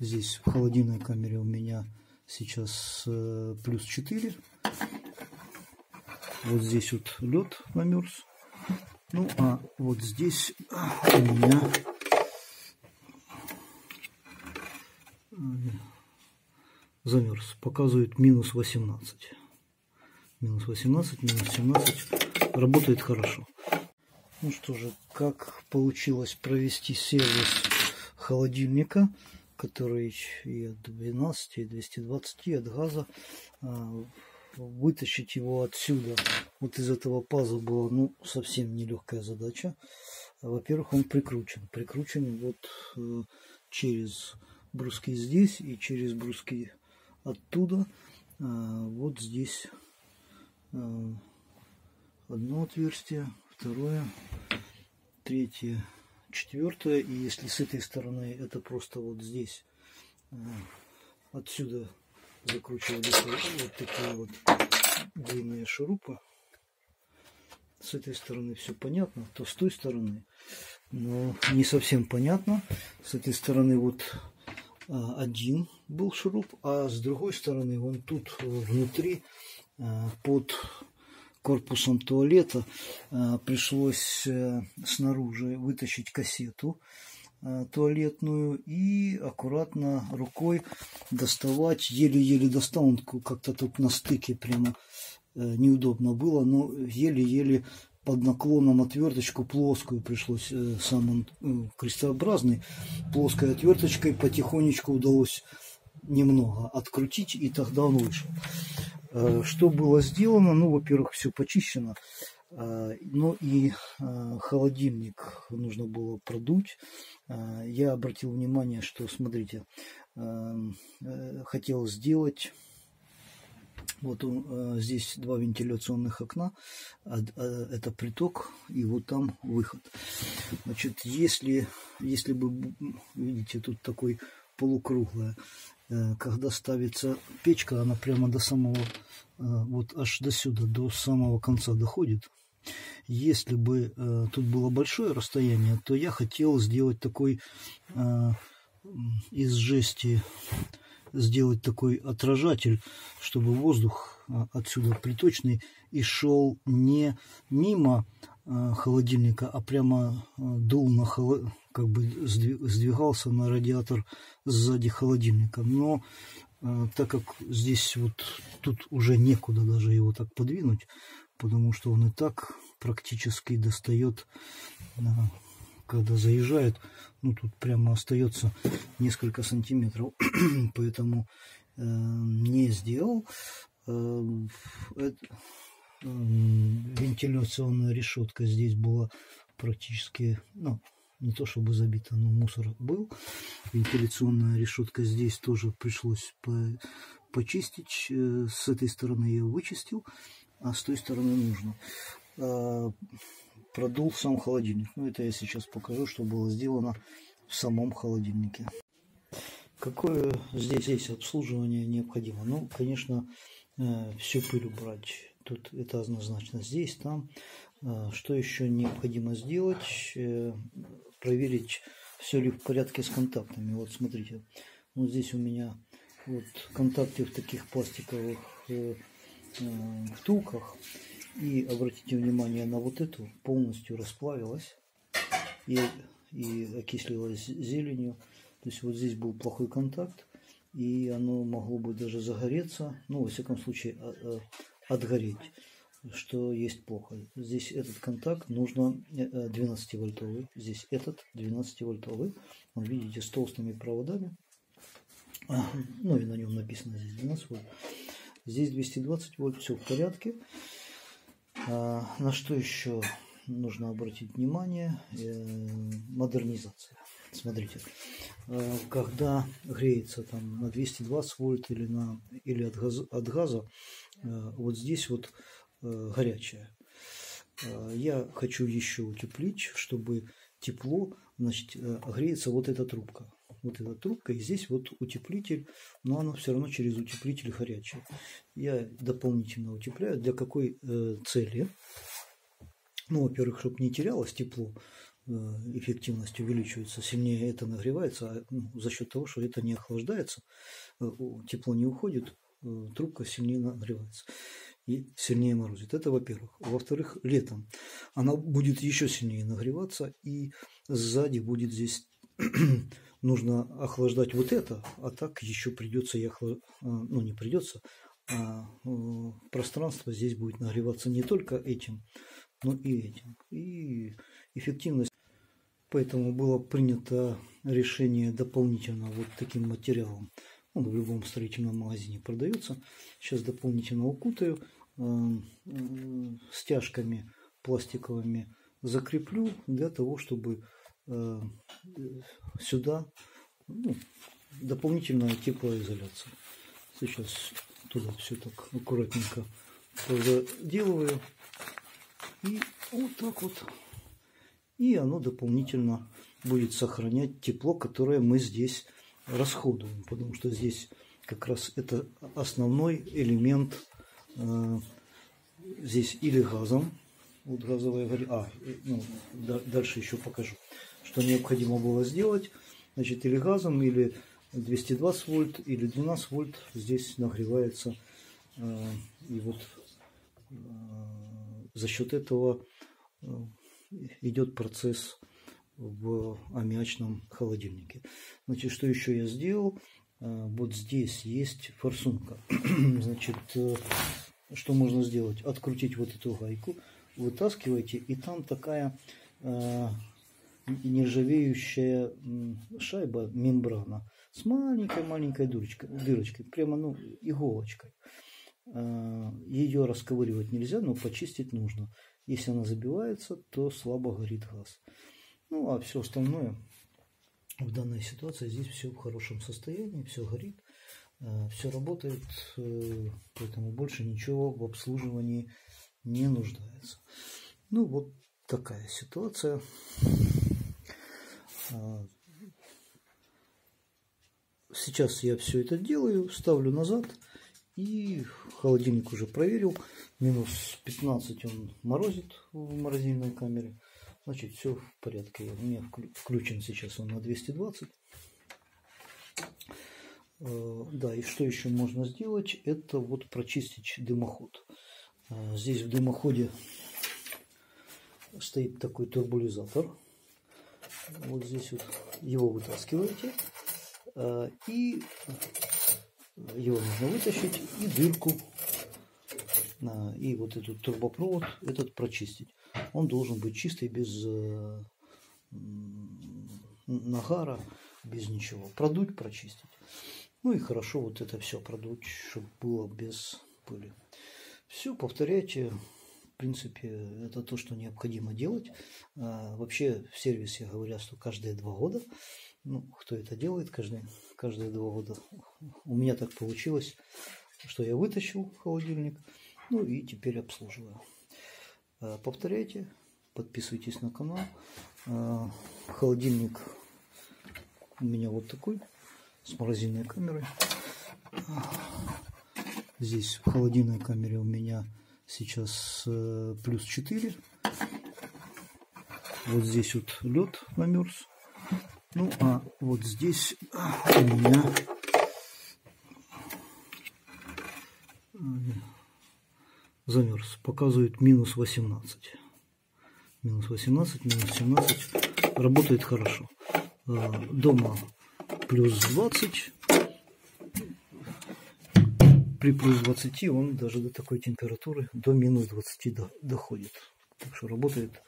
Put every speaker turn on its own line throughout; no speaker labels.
Здесь в холодильной камере у меня сейчас э, плюс 4. Вот здесь вот лед намерз. Ну, а вот здесь у меня замерз. Показывает минус 18. Минус 18, минус 17. Работает хорошо. Ну что же, как получилось провести сервис холодильника, который и от 12, и 220, и от газа. А, вытащить его отсюда, вот из этого паза была ну, совсем нелегкая задача. Во-первых, он прикручен. Прикручен вот э, через бруски здесь и через бруски оттуда. А, вот здесь а, одно отверстие, второе, третье, четвертое. И если с этой стороны это просто вот здесь а, отсюда закручивались вот такие вот длинные шурупы. С этой стороны все понятно, то с той стороны, но не совсем понятно. С этой стороны вот один был шуруп, а с другой стороны, вон тут внутри, под корпусом туалета, пришлось э, снаружи вытащить кассету туалетную и аккуратно рукой доставать, еле-еле достал, он как-то тут на стыке прямо э, неудобно было, но еле-еле под наклоном отверточку плоскую пришлось, э, сам он э, крестообразный, плоской отверточкой потихонечку удалось немного открутить, и тогда он вышел. Э, что было сделано? Ну, во-первых, все почищено. Ну и холодильник нужно было продуть. Я обратил внимание, что, смотрите, хотел сделать вот он, э, здесь два вентиляционных окна, это приток, и вот там выход. Значит, если, если бы, видите, тут такой полукруглая, э, когда ставится печка, она прямо до самого, э, вот аж до сюда, до самого конца доходит. Если бы э, тут было большое расстояние, то я хотел сделать такой э, из жести сделать такой отражатель, чтобы воздух отсюда приточный и шел не мимо холодильника, а прямо дул на холод... как бы сдвигался на радиатор сзади холодильника. Но так как здесь вот тут уже некуда даже его так подвинуть, потому что он и так практически достает когда заезжает, ну тут прямо остается несколько сантиметров, поэтому э, не сделал. Э, э, вентиляционная решетка здесь была практически, ну, не то чтобы забита, но мусор был. Вентиляционная решетка здесь тоже пришлось по, почистить. Э, с этой стороны я вычистил, а с той стороны нужно. А, продул сам холодильник. Ну, это я сейчас покажу, что было сделано в самом холодильнике. Какое здесь, здесь обслуживание необходимо? Ну, конечно, э, всю пыль убрать. Тут это однозначно здесь, там. Э, что еще необходимо сделать? Э, проверить, все ли в порядке с контактами. Вот смотрите, вот здесь у меня вот контакты в таких пластиковых втулках. И обратите внимание на вот эту, полностью расплавилась и, и окислилась зеленью. То есть вот здесь был плохой контакт, и оно могло бы даже загореться, ну, во всяком случае, а, а, отгореть, что есть плохо. Здесь этот контакт нужно 12-вольтовый, э, здесь этот 12-вольтовый, вот видите, с толстыми проводами, ну и на нем написано здесь 12 вольт. Здесь 220 вольт, все в порядке. А, на что еще нужно обратить внимание? Э, модернизация. Смотрите, э, когда греется там на 220 вольт или, на, или от, газа, от газа, э, вот здесь вот горячее. Я хочу еще утеплить, чтобы тепло, значит, греется вот эта трубка вот эта трубка, и здесь вот утеплитель, но оно все равно через утеплитель горячее. Я дополнительно утепляю. Для какой э, цели? Ну, во-первых, чтобы не терялось тепло эффективность увеличивается, сильнее это нагревается, а ну, за счет того, что это не охлаждается, тепло не уходит, трубка сильнее нагревается и сильнее морозит. Это во-первых. Во-вторых, летом она будет еще сильнее нагреваться, и сзади будет здесь нужно охлаждать вот это, а так еще придется, и охла... ну не придется, а пространство здесь будет нагреваться не только этим, но и этим. И эффективность. Поэтому было принято решение дополнительно вот таким материалом. Он в любом строительном магазине продается. Сейчас дополнительно укутаю э, э, стяжками пластиковыми закреплю для того, чтобы э, сюда ну, дополнительная теплоизоляция. Сейчас туда все так аккуратненько заделываю. И вот так вот. И оно дополнительно будет сохранять тепло, которое мы здесь расходуем. Потому что здесь как раз это основной элемент э, здесь или газом, вот газовая горелка, а, ну, да, дальше еще покажу, что необходимо было сделать, значит, или газом, или 220 вольт, или 12 вольт здесь нагревается, э, и вот э, за счет этого э, идет процесс в аммиачном холодильнике. Значит, что еще я сделал? Э, вот здесь есть форсунка. Значит, э, что можно сделать? Открутить вот эту гайку, вытаскиваете, и там такая нержавеющая шайба, мембрана с маленькой-маленькой дырочкой, дырочкой, прямо ну, иголочкой. Э, Ее расковыривать нельзя, но почистить нужно. Если она забивается, то слабо горит газ. Ну, а все остальное в данной ситуации здесь все в хорошем состоянии, все горит, э, все работает, э, поэтому больше ничего в обслуживании не нуждается. Ну, вот такая ситуация. Сейчас я все это делаю, ставлю назад и холодильник уже проверил. Минус 15 он морозит в морозильной камере. Значит, все в порядке. У меня включен сейчас он на 220. Э, да, и что еще можно сделать? Это вот прочистить дымоход. Э, здесь в дымоходе стоит такой турбулизатор. Вот здесь вот его вытаскиваете. Э, и его нужно вытащить и дырку и вот этот турбопровод этот прочистить. Он должен быть чистый, без нагара, без ничего. Продуть, прочистить. Ну и хорошо вот это все продуть, чтобы было без пыли. Все, повторяйте. В принципе, это то, что необходимо делать. А, вообще в сервисе говорят, что каждые два года ну, кто это делает каждые, каждые два года. У меня так получилось, что я вытащил холодильник, ну и теперь обслуживаю. Э, повторяйте, подписывайтесь на канал. Э, холодильник у меня вот такой, с морозильной камерой. Здесь в холодильной камере у меня сейчас э, плюс 4. Вот здесь вот лед намерз. Ну, а вот здесь у меня замерз. Показывает минус 18. Минус 18, минус 17. Работает хорошо. Дома плюс 20. При плюс 20 он даже до такой температуры, до минус 20 доходит. Так что работает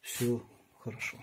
все хорошо.